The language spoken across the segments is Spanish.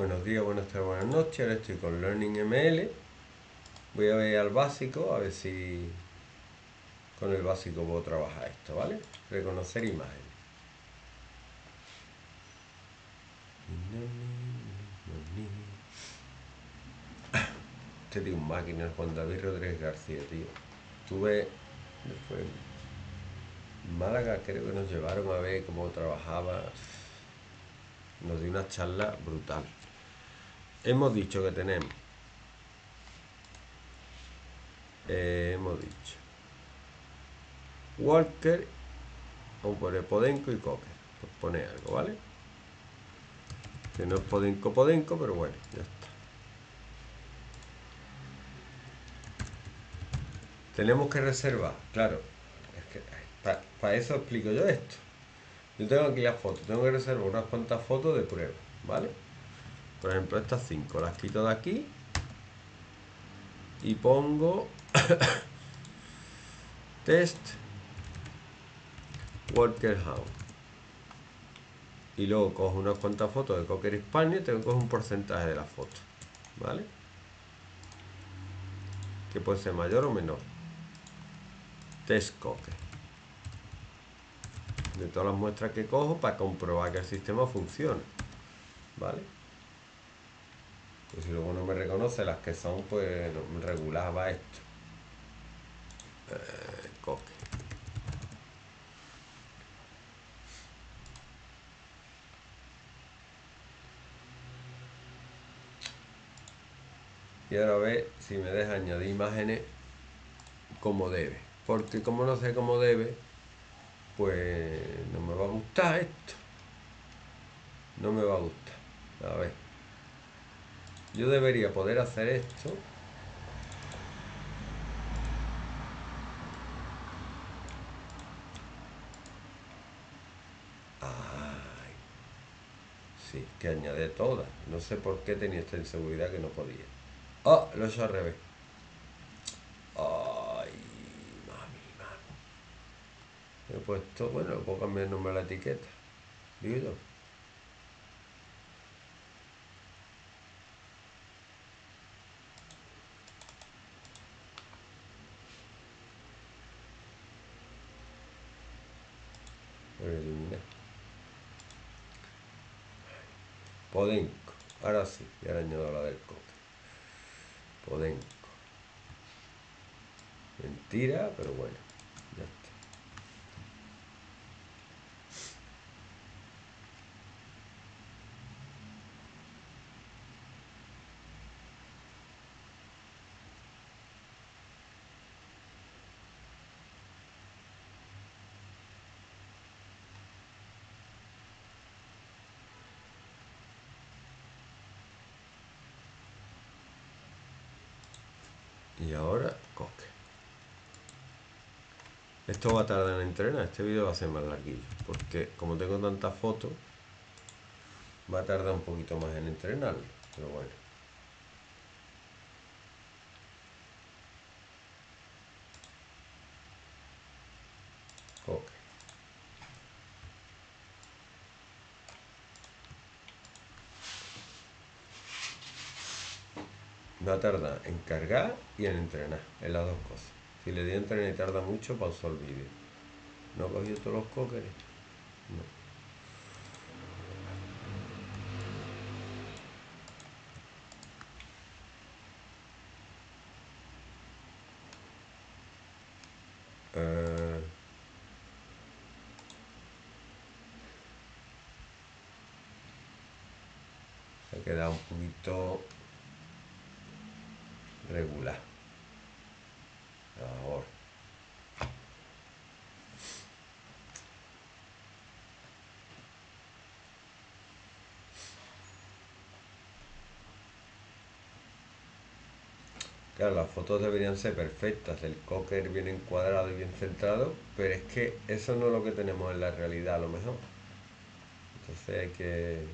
Buenos días, buenas tardes, buenas noches. Ahora estoy con Learning ML. Voy a ver al básico, a ver si con el básico puedo trabajar esto, ¿vale? Reconocer imágenes. Este tío un máquina, Juan David Rodríguez García, tío. Tuve después Málaga, creo que nos llevaron a ver cómo trabajaba. Nos dio una charla brutal. Hemos dicho que tenemos. Eh, hemos dicho. Walker, o poner Podenco y Cocker. Pues pone algo, ¿vale? Que no es Podenco, Podenco, pero bueno, ya está. Tenemos que reservar, claro. Es que para eso explico yo esto. Yo tengo aquí las fotos, tengo que reservar unas cuantas fotos de prueba, ¿vale? Por ejemplo, estas cinco las quito de aquí y pongo test worker house y luego cojo unas cuantas fotos de Cocker Hispania y tengo que coger un porcentaje de las fotos ¿vale? que puede ser mayor o menor test Cocker de todas las muestras que cojo para comprobar que el sistema funciona ¿vale? Pues si luego no me reconoce las que son, pues regulaba esto. Eh, coque. Y ahora a ver si me deja añadir imágenes como debe. Porque como no sé cómo debe, pues no me va a gustar esto. No me va a gustar. A ver yo debería poder hacer esto Ay, sí, que añade todas. No sé por qué tenía esta inseguridad que no podía. Ah, lo he hecho al revés. Ay, mami, mami. He puesto, bueno, puedo cambiar el nombre de la etiqueta. Digo yo. Podenco. Ahora sí, ya le añado la del coque. Podenco. Mentira, pero bueno. Ya está. Y ahora coque. Esto va a tardar en entrenar, este vídeo va a ser más larguillo, porque como tengo tantas fotos, va a tardar un poquito más en entrenarlo, pero bueno. Coque. Va a tardar en cargar y en entrenar, en las dos cosas. Si le di entrenar y tarda mucho, pauso el vídeo. ¿No he cogido todos los cóqueres? No. Eh, se ha quedado un poquito regular. Ahora. Claro, las fotos deberían ser perfectas, el cocker bien encuadrado y bien centrado, pero es que eso no es lo que tenemos en la realidad a lo mejor. Entonces hay que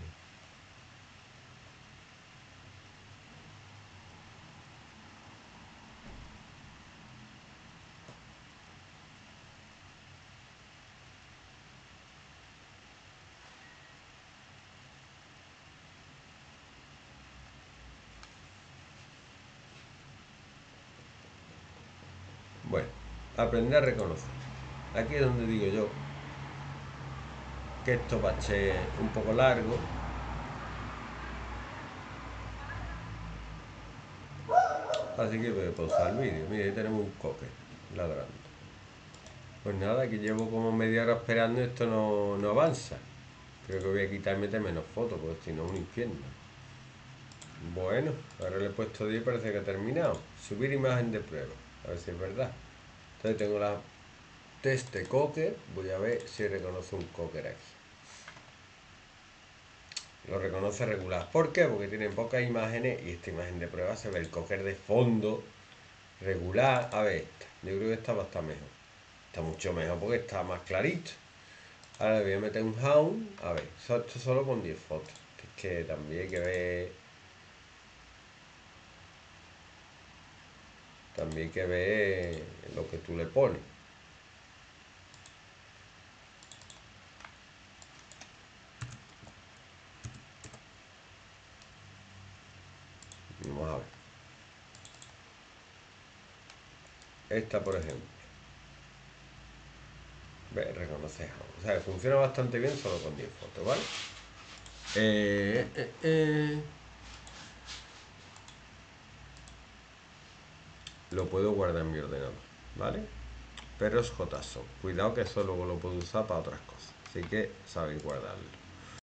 aprender a reconocer. Aquí es donde digo yo que esto va a ser un poco largo. Así que voy a pausar el vídeo. Mira, ahí tenemos un coque ladrando. Pues nada, que llevo como media hora esperando y esto no, no avanza. Creo que voy a quitarme de menos fotos, porque si no un infierno. Bueno, ahora le he puesto 10 parece que ha terminado. Subir imagen de prueba, a ver si es verdad. Entonces tengo la test de cocker, voy a ver si reconoce un cocker aquí. Lo reconoce regular. ¿Por qué? Porque tiene pocas imágenes y esta imagen de prueba se ve el cocker de fondo regular. A ver, esta. Yo creo que esta va a estar mejor. Está mucho mejor porque está más clarito. Ahora voy a meter un hound. A ver, esto solo con 10 fotos. Es que también hay que ver. También que ver lo que tú le pones. Vamos a ver. Esta, por ejemplo. Ve, reconoce O sea, funciona bastante bien solo con 10 fotos, ¿vale? Eh, eh, eh. Lo puedo guardar en mi ordenador, ¿vale? Pero es JSON. Cuidado que eso luego lo puedo usar para otras cosas. Así que sabéis guardarlo.